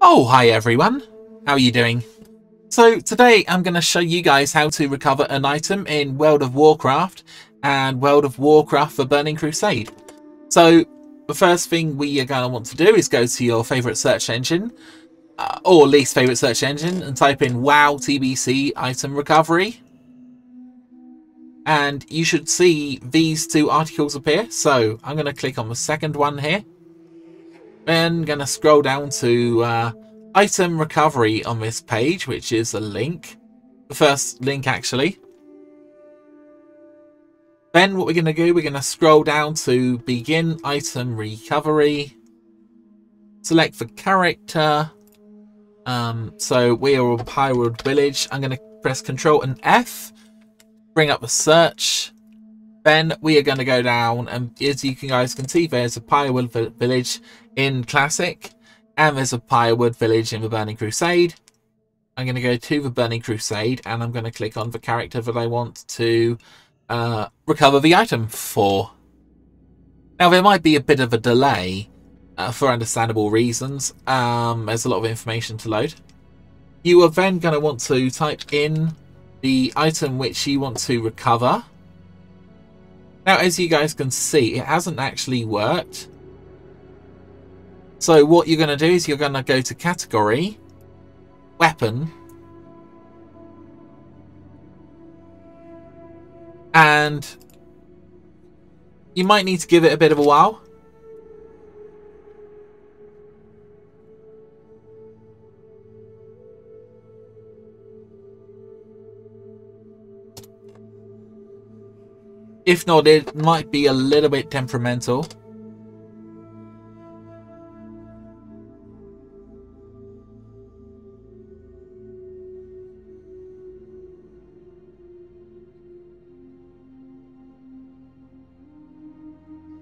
Oh, hi everyone. How are you doing? So today I'm going to show you guys how to recover an item in World of Warcraft and World of Warcraft for Burning Crusade. So the first thing we are going to want to do is go to your favorite search engine uh, or least favorite search engine and type in WoW TBC item recovery. And you should see these two articles appear. So I'm going to click on the second one here. Then going to scroll down to uh, item recovery on this page, which is a link. The first link, actually. Then what we're going to do, we're going to scroll down to begin item recovery. Select the character. Um, so we are on Pyrewood Village. I'm going to press Control and F. Bring up the search. Then we are going to go down and as you guys can see, there's a Pyrewood Village in Classic. And there's a Pyrewood Village in the Burning Crusade. I'm going to go to the Burning Crusade and I'm going to click on the character that I want to uh, recover the item for. Now, there might be a bit of a delay uh, for understandable reasons. Um, there's a lot of information to load. You are then going to want to type in the item which you want to recover. Now, as you guys can see, it hasn't actually worked. So what you're going to do is you're going to go to category, weapon, and you might need to give it a bit of a while. If not, it might be a little bit temperamental.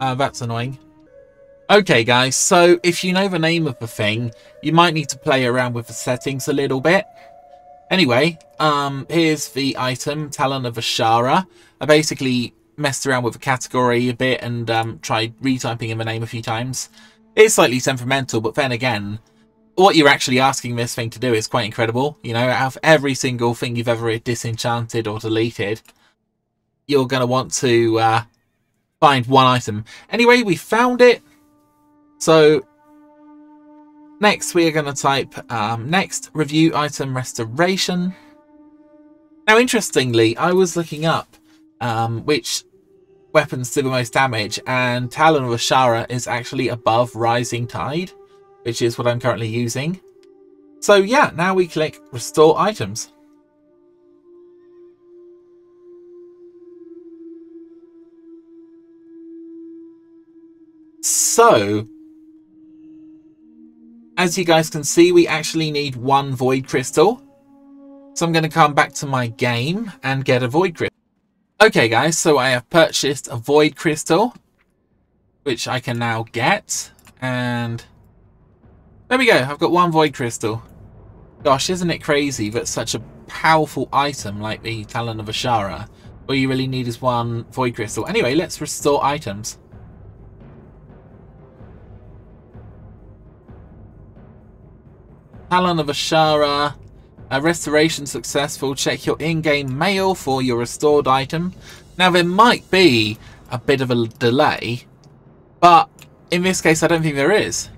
Uh, that's annoying. Okay, guys, so if you know the name of the thing, you might need to play around with the settings a little bit. Anyway, um, here's the item, Talon of Azshara. I basically messed around with the category a bit and um, tried retyping in the name a few times. It's slightly temperamental, but then again, what you're actually asking this thing to do is quite incredible. You know, out of every single thing you've ever disenchanted or deleted, you're going to want to uh, find one item. Anyway, we found it. So next we are going to type um, next review item restoration. Now, interestingly, I was looking up um, which weapons do the most damage, and Talon of Azshara is actually above Rising Tide, which is what I'm currently using. So yeah, now we click Restore Items. So, as you guys can see, we actually need one Void Crystal. So I'm going to come back to my game and get a Void Crystal. Okay guys, so I have purchased a Void Crystal, which I can now get. And there we go, I've got one Void Crystal. Gosh, isn't it crazy that such a powerful item like the Talon of Azshara, all you really need is one Void Crystal. Anyway, let's restore items. Talon of Azshara. A restoration successful. Check your in-game mail for your restored item. Now, there might be a bit of a delay, but in this case, I don't think there is.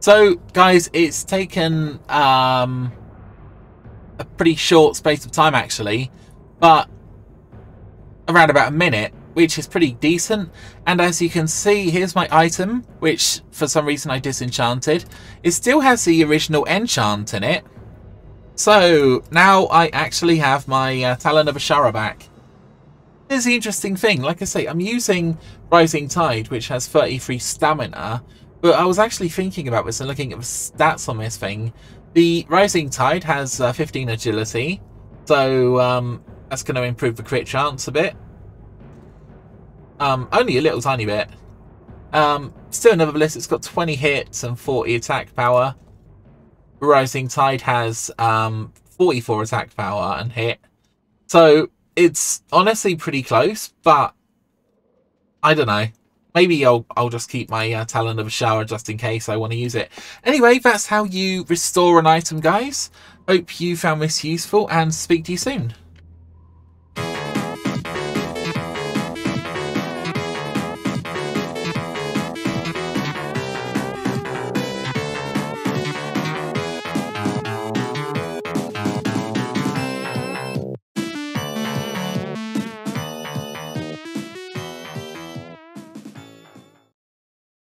So, guys, it's taken um, a pretty short space of time, actually, but around about a minute which is pretty decent. And as you can see, here's my item, which for some reason I disenchanted. It still has the original enchant in it. So now I actually have my uh, Talon of Azshara back. Here's the interesting thing. Like I say, I'm using Rising Tide, which has 33 stamina. But I was actually thinking about this and looking at the stats on this thing. The Rising Tide has uh, 15 agility. So um, that's going to improve the crit chance a bit. Um, only a little tiny bit. Um, still nevertheless, it's got 20 hits and 40 attack power. Rising Tide has um, 44 attack power and hit. So it's honestly pretty close, but I don't know. maybe I'll, I'll just keep my uh, Talon of Azshara just in case I want to use it. Anyway, that's how you restore an item, guys. Hope you found this useful and speak to you soon.